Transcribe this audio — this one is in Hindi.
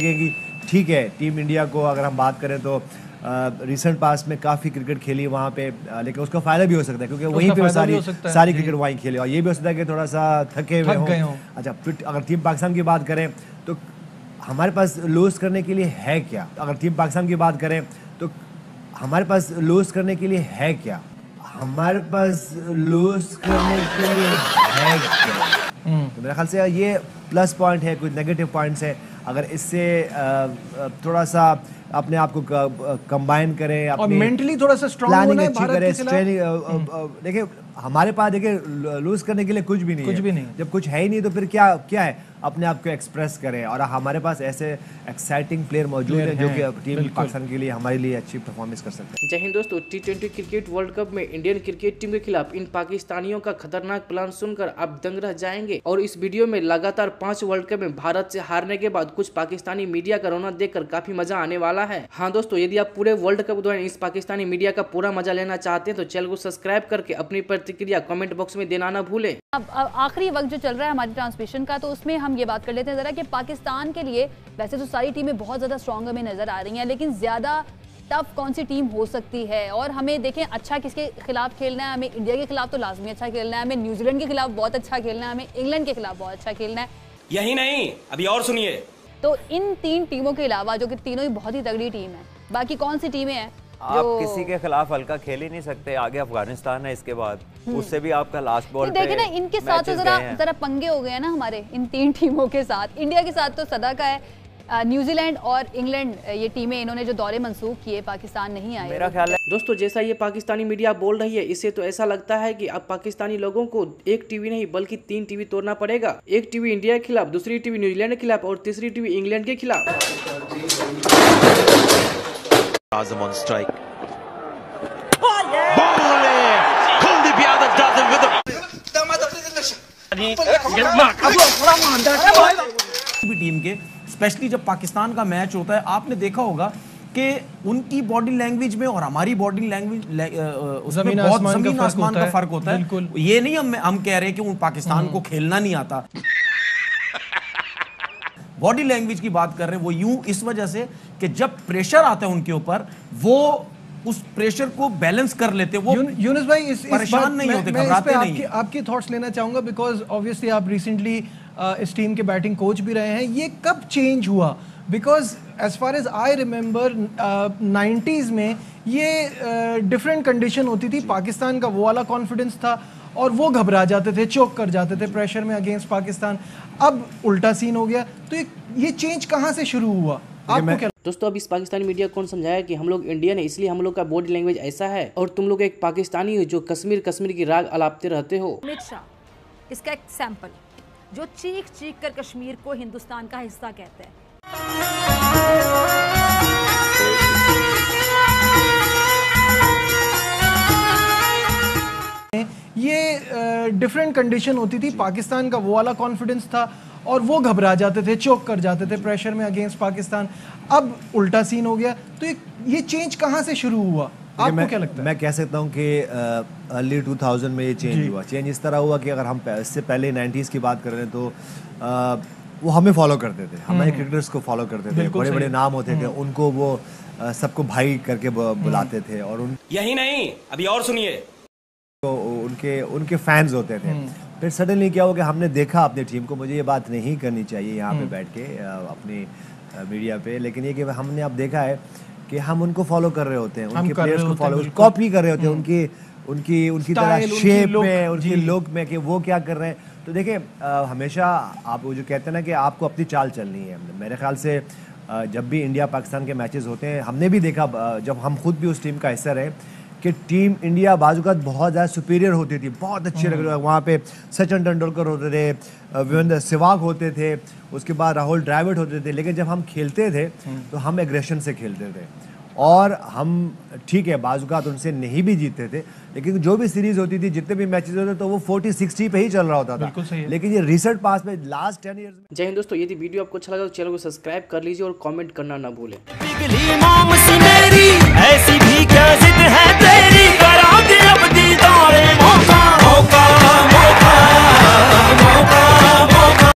कि ठीक है टीम इंडिया को अगर हम बात करें तो रिसेंट पास में काफ़ी क्रिकेट खेली वहाँ पे लेकिन उसका फ़ायदा भी हो सकता है क्योंकि वहीं पे सारी सारी क्रिकेट वहीं खेले। और ये भी हो सकता है कि थोड़ा सा थके हुए हों। अच्छा फिर अगर टीम पाकिस्तान की बात करें तो हमारे पास लूज करने के लिए है क्या? अगर टीम पाकिस्तान की बात करें तो हमारे पास लूज करने के लिए है क्या? हमारे पास लूज करने के लिए है क्या? तो मेरे ख्याल से ये प्लस पॉइंट है कुछ नेगेटिव पॉइंट्स है। अगर इससे थोड़ा सा अपने आप को कंबाइन करें और मेंटली थोड़ा सा स्ट्रांग प्लानिंग होना है अच्छी भारत करें ट्रेनिंग देखिए हमारे पास देखिए लूज करने के लिए कुछ भी नहीं कुछ है। भी नहीं। जब कुछ है ही नहीं तो फिर क्या क्या है? अपने आप को एक्सप्रेस करें। और हमारे पास ऐसे एक्साइटिंग प्लेयर मौजूद हैं जो कि टीम पाकिस्तान के लिए हमारे लिए अच्छी परफॉर्मेंस कर सकते हैं। जय हिंद दोस्तों T twenty cricket world cup में इंडियन क्रिकेट टीम के खिलाफ इन पाकिस्तानियों का खतरनाक प्लान सुनकर आप दंग रह जाएँगे। और इस वीडियो में लगातार पाँच वर्ल्ड कप में भारत से हारने के बाद कुछ पाकिस्तानी मीडिया का रोना देखकर काफ़ी मज़ा आने वाला है। हाँ दोस्तों यदि आप पूरे वर्ल्ड कप दौरान इस पाकिस्तानी मीडिया का पूरा मज़ा लेना चाहते हैं तो चैनल को सब्सक्राइब करके अपनी प्रतिक्रिया कमेंट बॉक्स में देना ना भूलें। अब अब आखिरी वक्त जो चल रहा है हमारी ट्रांसमिशन का तो उसमें हम ये बात कर लेते हैं ज़रा कि पाकिस्तान के लिए वैसे तो सारी टीमें बहुत ज़्यादा स्ट्रॉन्ग हमें नज़र आ रही हैं लेकिन ज़्यादा टफ कौन सी टीम हो सकती है? और हमें देखें अच्छा किसके खिलाफ खेलना है? हमें इंडिया के खिलाफ तो लाजमी अच्छा खेलना है हमें न्यूजीलैंड के खिलाफ बहुत अच्छा खेलना है हमें इंग्लैंड के खिलाफ बहुत अच्छा खेलना है। यही नहीं अभी और सुनिए। तो इन तीन टीमों के अलावा जो कि तीनों ही बहुत ही तगड़ी टीम है बाकी कौन सी टीमें हैं आप किसी के खिलाफ हल्का खेल ही नहीं सकते। आगे अफ़गानिस्तान है इसके बाद। उससे भी आपका लास्ट बॉल देखे ना इनके साथ तो जरा जरा पंगे हो गए हैं ना हमारे इन तीन टीमों के साथ। इंडिया के साथ तो सदा का है। न्यूजीलैंड और इंग्लैंड ये टीमें इन्होंने जो दौरे मंसूख किए पाकिस्तान नहीं आए मेरा ख्याल है दोस्तों जैसा ये पाकिस्तानी मीडिया बोल रही है इससे तो ऐसा लगता है कि अब पाकिस्तानी लोगों को एक टीवी नहीं बल्कि तीन टीवी तोड़ना पड़ेगा एक टीवी इंडिया के खिलाफ दूसरी टीवी न्यूजीलैंड के खिलाफ और तीसरी टीवी इंग्लैंड के खिलाफ टीम के स्पेशली जब पाकिस्तान का मैच होता है आपने देखा होगा कि उनकी बॉडी लैंग्वेज में और हमारी बॉडी लैंग्वेज उसमें बहुत ज़मीन आसमान का। फ़र्क होता है। ये नहीं हम हम कह रहे हैं कि उन पाकिस्तान को खेलना नहीं आता। बॉडी लैंग्वेज की बात कर रहे हैं वो यूँ इस वजह से कि जब प्रेशर आता है उनके ऊपर वो उस प्रेशर को बैलेंस कर लेते वो यून- यूनुस भाई इस, इस परेशान नहीं मैं- होते, मैं इस घबराते पे नहीं आपकी आपकी थॉट्स लेना चाहूँगा बिकॉज़ ऑब्वियसली आप रिसेंटली इस टीम के बैटिंग कोच भी रहे हैं। ये कब चेंज हुआ? Because as far as I remember nineties में ये डिफरेंट uh, कंडीशन होती थी। पाकिस्तान का वो वाला कॉन्फिडेंस था और वो घबरा जाते थे चौक कर जाते थे प्रेशर में अगेंस्ट पाकिस्तान। अब उल्टा सीन हो गया। तो ये ये चेंज कहाँ से शुरू हुआ? आपको क्या दोस्तों अब इस पाकिस्तानी मीडिया कौन समझाया कि हम लोग इंडियन है इसलिए हम लोग का बॉडी लैंग्वेज ऐसा है और तुम लोग एक पाकिस्तानी हो जो कश्मीर कश्मीर की राग अलापते रहते हो। अमित शाह इसका एक सैंपल जो चीख चीख कर कश्मीर को हिंदुस्तान का हिस्सा कहते हैं। ये डिफरेंट कंडीशन होती थी। पाकिस्तान का वो वाला कॉन्फिडेंस था और वो घबरा जाते थे चौक कर जाते थे प्रेशर में अगेंस्ट पाकिस्तान। अब उल्टा सीन हो गया। तो ये ये चेंज कहाँ से शुरू हुआ? आपको मैं, क्या लगता है? मैं कह सकता हूँ कि अर्ली 2000 में ये चेंज हुआ। चेंज इस तरह हुआ कि अगर हम इससे पहले 90s की बात कर रहे हैं तो अ, वो हमें फॉलो करते थे। हमारे क्रिकेटर्स को फॉलो करते थे। बड़े बड़े नाम होते थे। उनको वो सबको भाई करके बुलाते थे और उन यही नहीं अभी और सुनिए। तो उनके उनके फैंस होते थे। फिर सडनली क्या हो कि हमने देखा अपनी टीम को मुझे ये बात नहीं करनी चाहिए यहाँ पे बैठ के अपनी मीडिया पे। लेकिन ये कि हमने अब देखा है कि हम उनको फॉलो कर रहे होते हैं उनके प्लेयर्स को फॉलो कॉपी कर रहे होते हैं उनकी उनकी उनकी तरह शेप में उनकी लुक में कि वो क्या कर रहे हैं। तो देखिए हमेशा आप वो जो कहते हैं ना कि आपको अपनी चाल चलनी है। मेरे ख्याल से जब भी इंडिया पाकिस्तान के मैचेस होते हैं हमने भी देखा जब हम खुद भी उस टीम का हिस्सा रहे कि टीम इंडिया बाजूकात बहुत ज़्यादा सुपीरियर होती थी। बहुत अच्छे लग रहे वहाँ पे सचिन तेंदुलकर होते थे वीरेंद्र सहवाग होते थे उसके बाद राहुल द्रविड़ होते थे। लेकिन जब हम खेलते थे तो हम एग्रेशन से खेलते थे। और हम ठीक है बाजुकात उनसे नहीं भी जीतते थे लेकिन जो भी सीरीज़ होती थी जितने भी मैचेस होते तो वो 40 60 पे ही चल रहा होता बिल्कुल सही था है। लेकिन ये रिसेंट पास में लास्ट 10 इयर्स में जय हिंद दोस्तों यदि वीडियो आपको अच्छा लगा तो चैनल को सब्सक्राइब कर लीजिए और कमेंट करना ना भूलें।